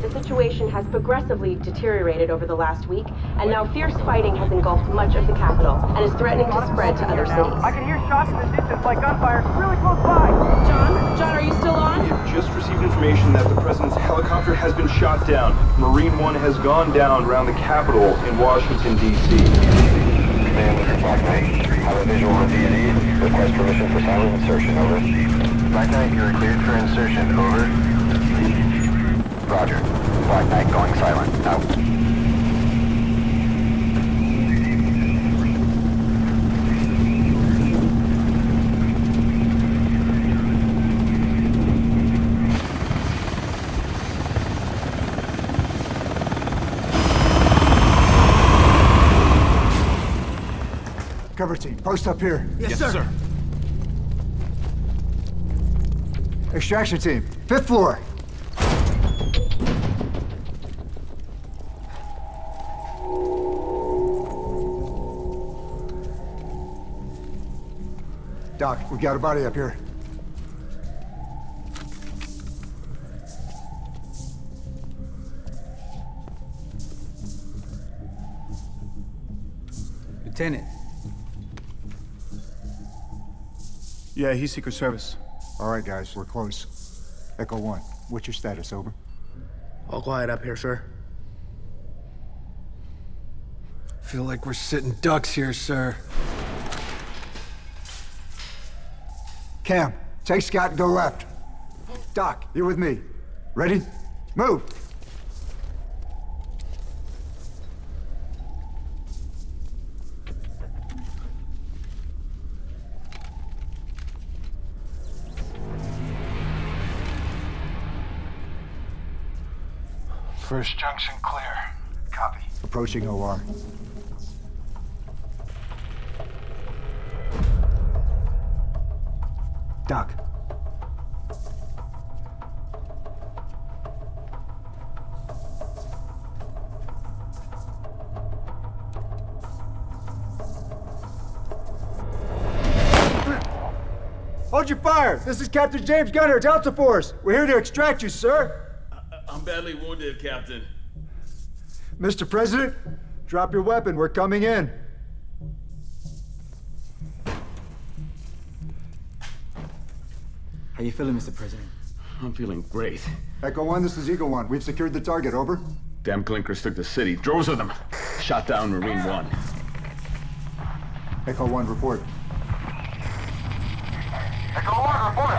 The situation has progressively deteriorated over the last week, and now fierce fighting has engulfed much of the capital and is threatening to spread to other cities. I can hear shots in the distance like gunfire really close by. John? John, are you still on? We have just received information that the president's helicopter has been shot down. Marine One has gone down around the Capitol in Washington, D.C. Command, this is Black Knight. Have a visual on D&E. Request permission for silent insertion, over. Black Knight, you are cleared for insertion, over. Roger. Black Knight going silent, out. Cover team, post up here. Yes, sir. Extraction team, fifth floor. Doc, we got a body up here. Lieutenant. Yeah, he's Secret Service. All right, guys, we're close. Echo 1, what's your status, over? All quiet up here, sir. Feel like we're sitting ducks here, sir. Cam, take Scott and go left. Doc, you're with me. Ready? Move! First junction clear. Copy. Approaching OR. Doc. Hold your fire! This is Captain James Gunner, Delta Force. We're here to extract you, sir. I'm badly wounded, Captain. Mr. President, drop your weapon. We're coming in. How you feeling, Mr. President? I'm feeling great. Echo 1, this is Eagle 1. We've secured the target, over. Damn clinkers took the city. Droves of them. Shot down Marine One. Echo 1, report. Echo 1, report.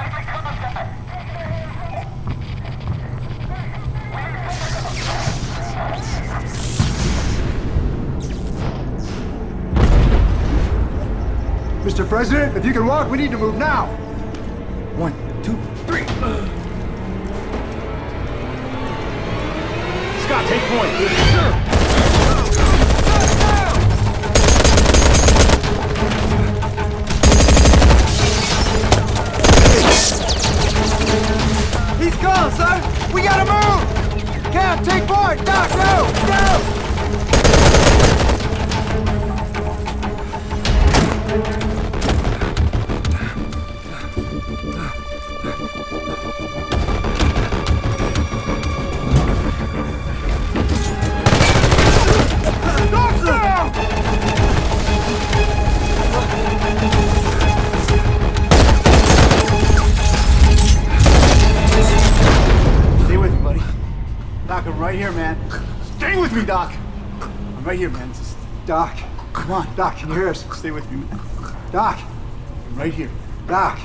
Mr. President, if you can walk, we need to move now. One, two, three. Scott, take point. He's right here, man. Stay with me, Doc. I'm right here, man. Just Doc. come on. Doc, can you hear us? Stay with me, man. Doc. I'm right here. Doc.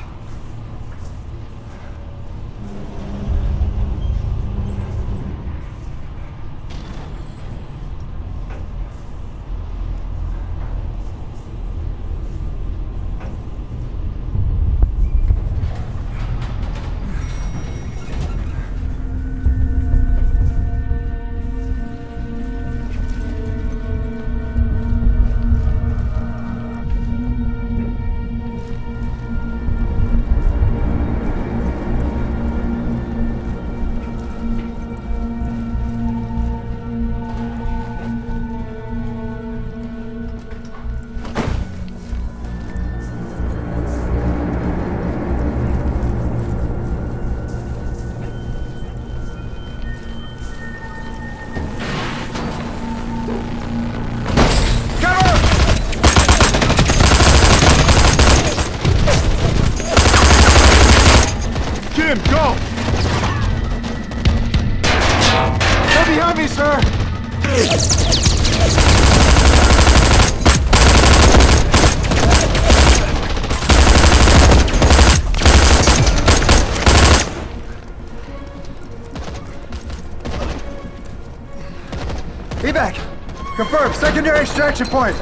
Confirm, secondary extraction point!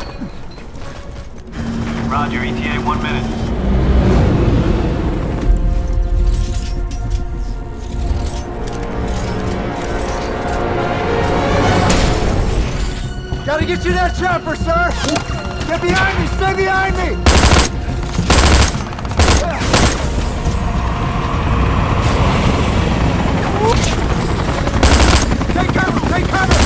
Roger, ETA one minute. Gotta get you that chopper, sir! Get behind me! Stay behind me! Take cover! Take cover!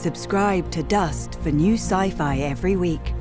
Subscribe to Dust for new sci fi every week.